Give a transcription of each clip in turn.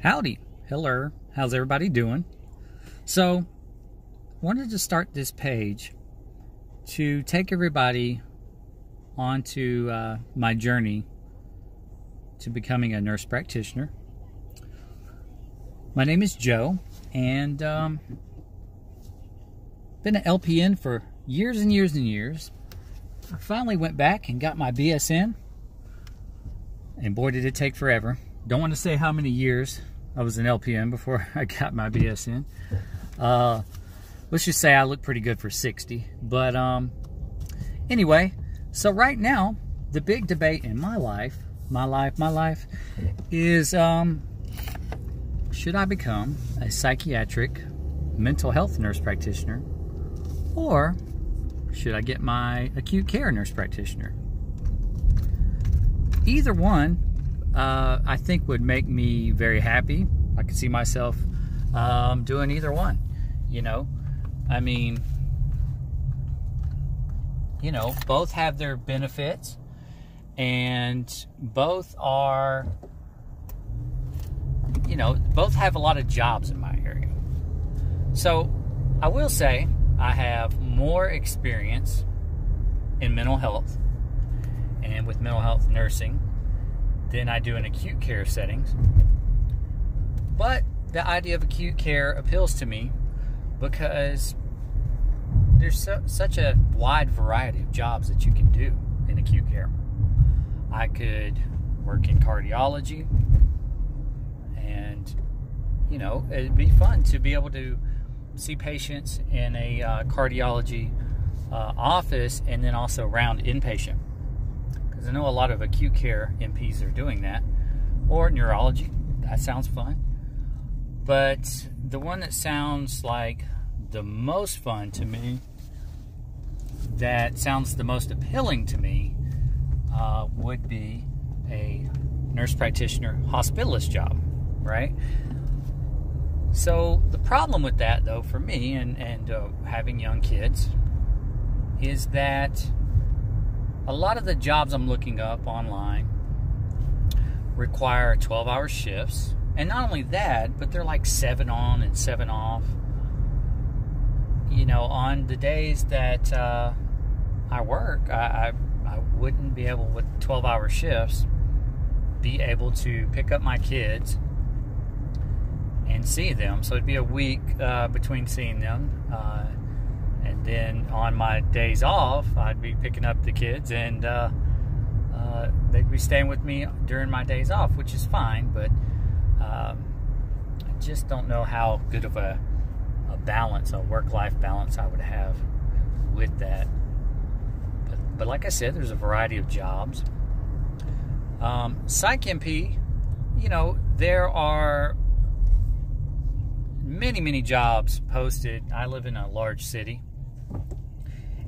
Howdy. Hello. How's everybody doing? So, wanted to start this page to take everybody onto uh, my journey to becoming a nurse practitioner. My name is Joe, and um, been an LPN for years and years and years. I finally went back and got my BSN, and boy, did it take forever. Don't want to say how many years I was an LPN before I got my BSN. Uh, let's just say I look pretty good for 60. But um, anyway, so right now, the big debate in my life, my life, my life, is um, should I become a psychiatric mental health nurse practitioner or should I get my acute care nurse practitioner? Either one uh, I think would make me very happy. I could see myself um, doing either one. You know, I mean, you know, both have their benefits, and both are, you know, both have a lot of jobs in my area. So, I will say I have more experience in mental health and with mental health nursing than I do in acute care settings. But the idea of acute care appeals to me because there's so, such a wide variety of jobs that you can do in acute care. I could work in cardiology, and you know, it'd be fun to be able to see patients in a uh, cardiology uh, office and then also round inpatient because I know a lot of acute care NPs are doing that, or neurology. That sounds fun. But the one that sounds like the most fun to me, that sounds the most appealing to me, uh, would be a nurse practitioner hospitalist job, right? So the problem with that, though, for me and and uh, having young kids, is that a lot of the jobs I'm looking up online require 12 hour shifts. And not only that, but they're like seven on and seven off. You know, on the days that uh, I work, I, I, I wouldn't be able, with 12 hour shifts, be able to pick up my kids and see them. So it'd be a week uh, between seeing them. Uh, and then on my days off, I'd be picking up the kids, and uh, uh, they'd be staying with me during my days off, which is fine. But um, I just don't know how good of a, a balance, a work-life balance, I would have with that. But, but like I said, there's a variety of jobs. Um, Psych NP, you know, there are many, many jobs posted. I live in a large city,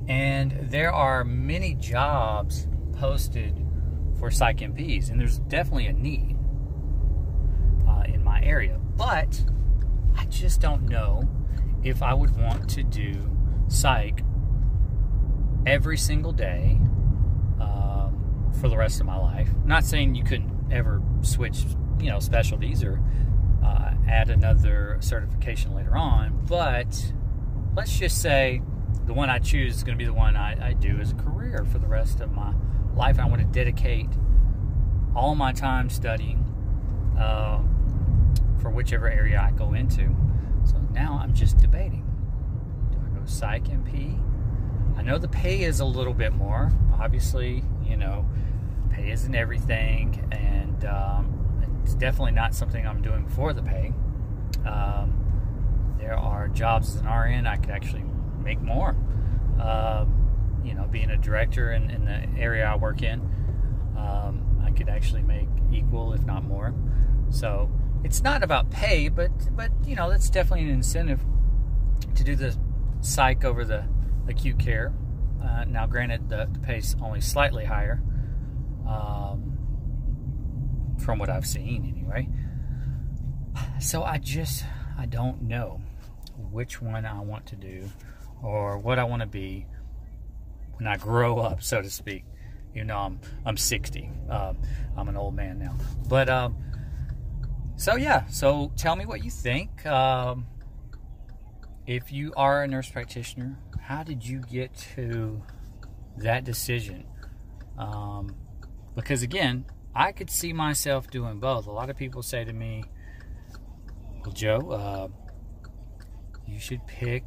and there are many jobs posted for psych NPs, and there's definitely a need uh, in my area. But I just don't know if I would want to do psych every single day um, for the rest of my life. Not saying you couldn't ever switch, you know, specialties or uh, add another certification later on, but let's just say the one I choose is going to be the one I, I do as a career for the rest of my life. I want to dedicate all my time studying uh, for whichever area I go into. So now I'm just debating. Do I go Psych NP? I know the pay is a little bit more. Obviously, you know, pay isn't everything, and um, it's definitely not something I'm doing for the pay. Um, there are jobs as an RN I could actually make more. Um, you know, being a director in, in, the area I work in, um, I could actually make equal, if not more. So it's not about pay, but but you know, that's definitely an incentive to do the psych over the acute care. Uh, now, granted, the, the pay's only slightly higher um, from what I've seen, anyway. So I just I don't know which one I want to do or what I want to be when I grow up, so to speak. You know, I'm I'm 60. Um, I'm an old man now, but um, so yeah, so tell me what you think. Um, if you are a nurse practitioner, how did you get to that decision? Um, because again, I could see myself doing both. A lot of people say to me, "Well, Joe, uh, you should pick,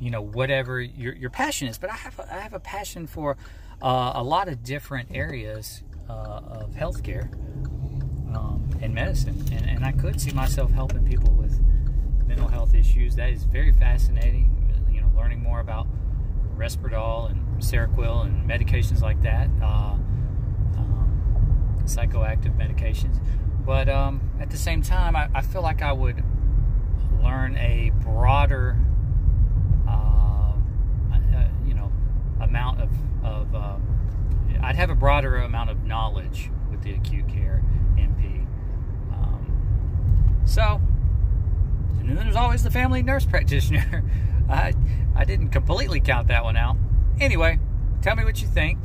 you know, whatever your your passion is." But I have a, I have a passion for uh, a lot of different areas uh, of healthcare um, and medicine, and, and I could see myself helping people with mental health issues. That is very fascinating. You know, learning more about Risperdal and Seroquel and medications like that, uh, um, psychoactive medications. But um, at the same time, I, I, feel like I would learn a broader, uh, uh, you know, amount of, of um, I'd have a broader amount of knowledge with the acute care NP. Um, so, and then there's always the family nurse practitioner. I I didn't completely count that one out. Anyway, tell me what you think,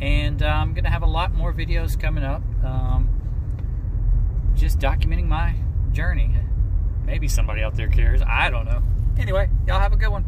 and uh, I'm gonna have a lot more videos coming up, um, just documenting my journey. Maybe somebody out there cares. I don't know. Anyway, y'all have a good one.